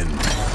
end.